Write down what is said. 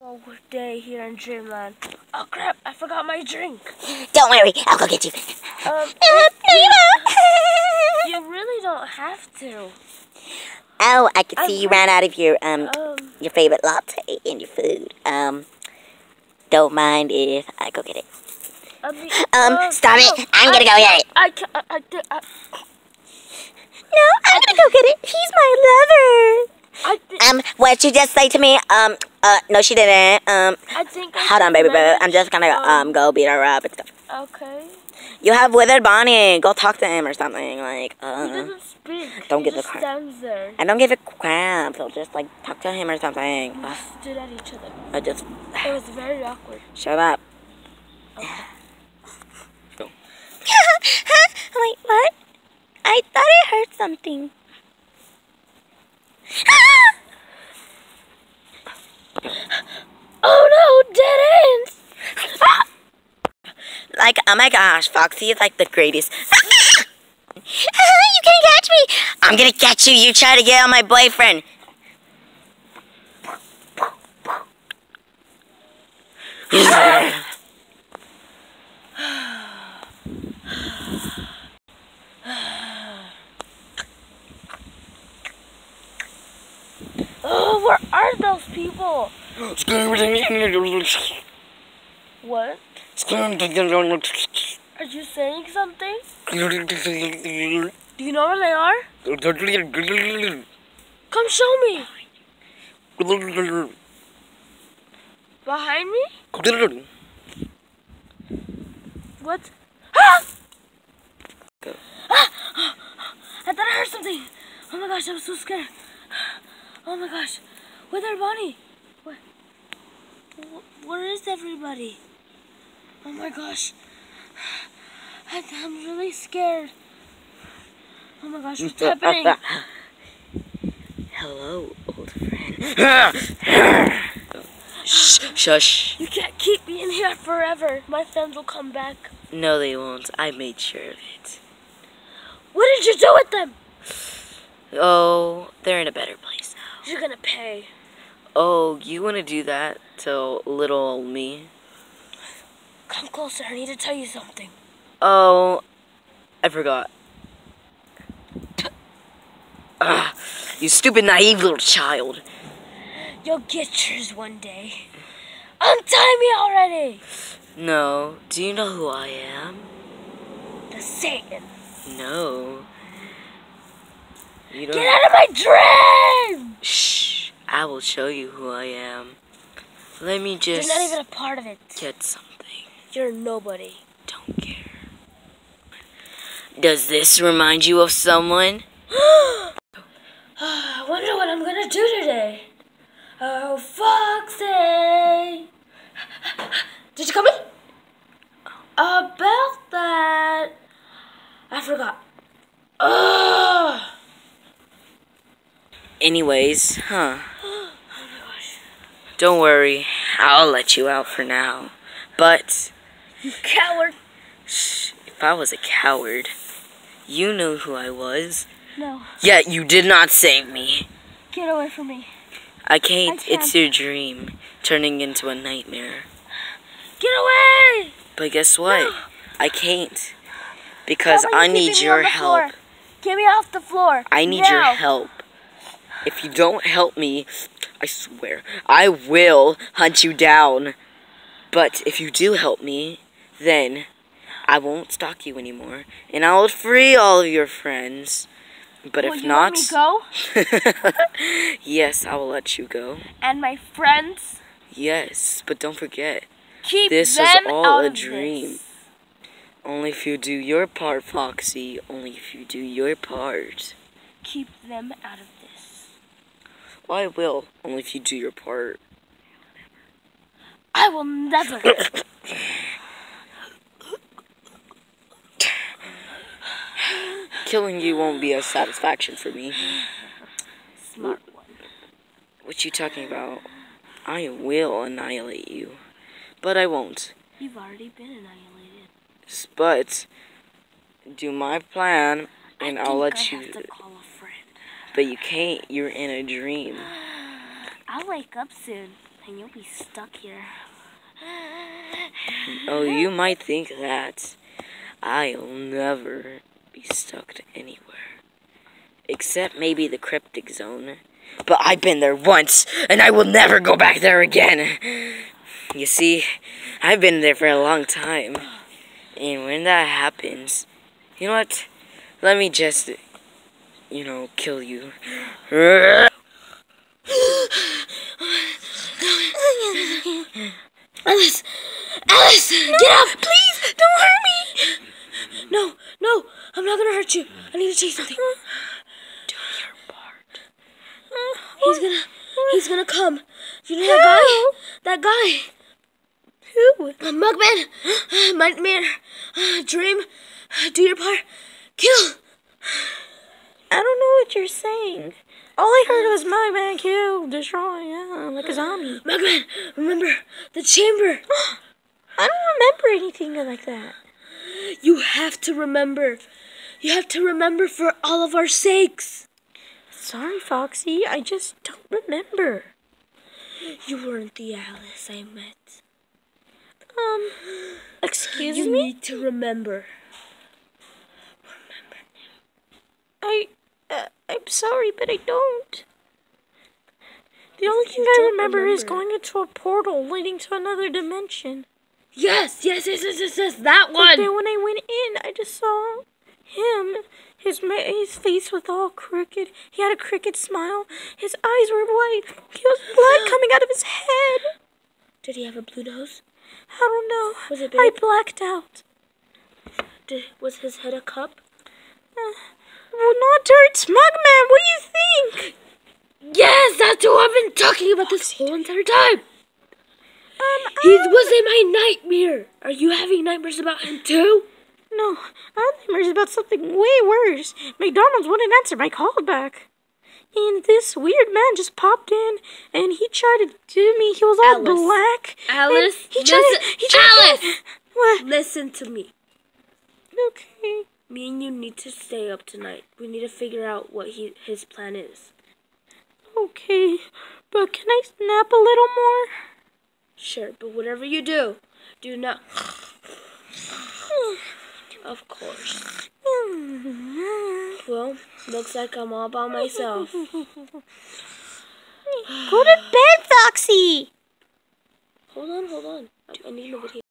Oh, day here in Dreamland. Oh crap! I forgot my drink. Don't worry, I'll go get you. Um, you really don't have to. oh, I can see you ran out of your um Um, your favorite latte and your food. Um, don't mind if I go get it. I mean, Um, uh, stop it. I'm gonna I- go get it. I can I, I, I, No, I'm gonna go get it. He's my lover. Um, what'd you just say to me? Um, uh, no, she didn't. Um, I think. I hold on, baby. I'm just gonna um go beat her up and stuff. Okay. You have withered Bonnie. Go talk to him or something. Like, uh, He doesn't speak. Don't he get the just car. stands there. I don't give a crap. So just like talk to him or something. We Ugh, stood at each other. I just It was very awkward. shut up. Go. Wait, what? I thought I heard something. End. Like, oh my gosh, Foxy is like the greatest. you can't catch me. I'm gonna catch you. You try to get on my boyfriend. Oh, where are those people? What? Are you saying something? Do you know where they are? Come show me. Behind me? What? Ah! Ah! I thought I heard something. Oh my gosh, I'm so scared. Oh my gosh. Where's our bunny? Where? Where is everybody? Oh my gosh. I'm really scared. Oh my gosh, what's happening? Hello, old friend. Shh, shush. You can't keep me in here forever. My friends will come back. No, they won't. I made sure of it. What did you do with them? Oh, they're in a better place now. You're gonna pay. Oh, you want to do that to little me? Come closer. I need to tell you something. Oh, I forgot. Ah, you stupid, naive little child. You'll get yours one day. Untie me already! No, do you know who I am? The Satan. No. You don't. Get out of my dream! Shh, I will show you who I am. Let me You're just not even a part of it. get something. You're nobody. Don't care. Does this remind you of someone? Ah, I wonder what I'm gonna do today. Oh, Foxy! Did you come in? About that. I forgot. Ugh! Anyways, huh? Don't worry, I'll let you out for now. But Coward. shh, if I was a coward, you knew who I was. No, Yet you did not save me. get away from me. I can't. I It's can't. your dream turning into a nightmare. Get away! But guess what? No. I can't. Because I need your help. floor? Get me off the floor. I need now. your help. If you don't help me, I swear, I will hunt you down. But if you do help me, then I won't stalk you anymore, and I will free all of your friends. But Will if you not, let me go? yes, I will let you go. And my friends, Yes, but don't forget, keep this was them all a dream. this. Only if you do your part, Foxy. Only if you do your part. Keep them out of this. Well, I will. Only if you do your part. I will never. Killing you won't be a satisfaction for me. Smart one. What you talking about? I will annihilate you. But I won't. You've already been annihilated. But do my plan and I I'll let you have to call a friend. But you can't. You're in a dream. I'll wake up soon. and you'll be stuck here. Oh, you might think that. I'll never be stuck anywhere. Except maybe the cryptic zone. But I've been there once, and I will never go back there again. You see, I've been there for a long time. And when that happens, you know what? Let me just, you know, kill you. Alice! Alice! Get up! Please! Don't hurt me! No, no! I'm not gonna hurt you. I need to you something. Do your part. He's gonna he's gonna come. You know that guy? That guy. Who? A mugman. Nightmare. Uh, dream. Do your part. Kill. I don't know what you're saying. All I heard was my man kill, destroy, yeah, like a zombie. Mugman, remember the chamber. I don't remember anything like that. You have to remember. You have to remember for all of our sakes. Sorry, Foxy, I just don't remember. You weren't the Alice I met. Um, excuse You me? You need to remember. I, uh, I'm sorry, but I don't. The only thing I don't remember, is going into a portal leading to another dimension. Yes, yes, yes, yes, yes, yes that But one. then when I went in, I just saw him. His his face was all crooked. He had a crooked smile. His eyes were white. He was blood coming out of his head. Did he have a blue nose? I don't know. Was it I blacked out. Did, was his head a cup? Uh, well, not dirt, Smugman. What do you think? Yes, that's who I've been talking about this whole entire time. Um, He I- was in my nightmare. Are you having nightmares about him too? No, I have nightmares about something way worse. McDonald's wouldn't answer my call back. And this weird man just popped in and he tried to do me. He was all Alice. black. Alice, he tried listen- to, he tried Alice! To, what? Listen to me. Okay. Me and you need to stay up tonight. We need to figure out what he his plan is. Okay. But can I snap a little more? Sure, but whatever you do, do not. Of course. Well, looks like I'm all by myself. Go to bed, Foxy. Hold on, hold on. I, I need nobody.